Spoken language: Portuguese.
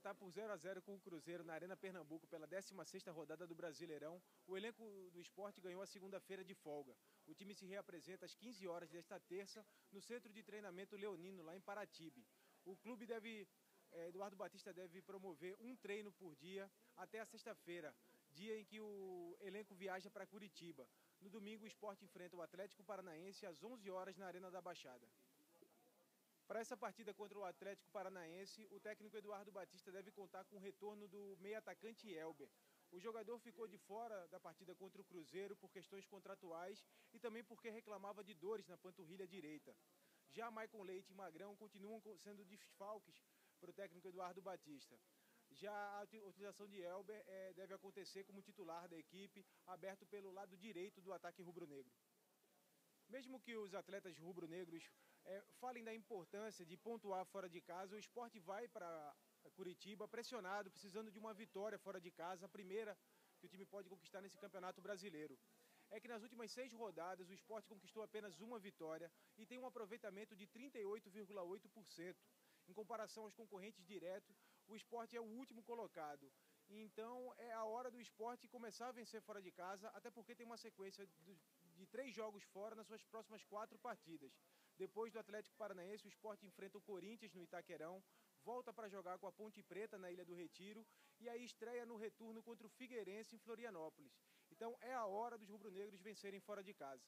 empatar por 0 a 0 com o Cruzeiro na Arena Pernambuco pela 16ª rodada do Brasileirão, o elenco do esporte ganhou a segunda-feira de folga. O time se reapresenta às 15 horas desta terça no Centro de Treinamento Leonino, lá em Paratibe. O clube deve, eh, Eduardo Batista deve promover um treino por dia até a sexta-feira, dia em que o elenco viaja para Curitiba. No domingo, o esporte enfrenta o Atlético Paranaense às 11 horas na Arena da Baixada. Para essa partida contra o Atlético Paranaense, o técnico Eduardo Batista deve contar com o retorno do meio-atacante Elber. O jogador ficou de fora da partida contra o Cruzeiro por questões contratuais e também porque reclamava de dores na panturrilha direita. Já Maicon Leite e Magrão continuam sendo desfalques para o técnico Eduardo Batista. Já a utilização de Elber é, deve acontecer como titular da equipe, aberto pelo lado direito do ataque rubro-negro. Mesmo que os atletas rubro-negros é, falem da importância de pontuar fora de casa, o esporte vai para Curitiba pressionado, precisando de uma vitória fora de casa, a primeira que o time pode conquistar nesse campeonato brasileiro. É que nas últimas seis rodadas o esporte conquistou apenas uma vitória e tem um aproveitamento de 38,8%. Em comparação aos concorrentes diretos, o esporte é o último colocado. Então é a hora do esporte começar a vencer fora de casa, até porque tem uma sequência de três jogos fora nas suas próximas quatro partidas. Depois do Atlético Paranaense, o esporte enfrenta o Corinthians no Itaquerão, volta para jogar com a Ponte Preta na Ilha do Retiro e aí estreia no retorno contra o Figueirense em Florianópolis. Então é a hora dos rubro-negros vencerem fora de casa.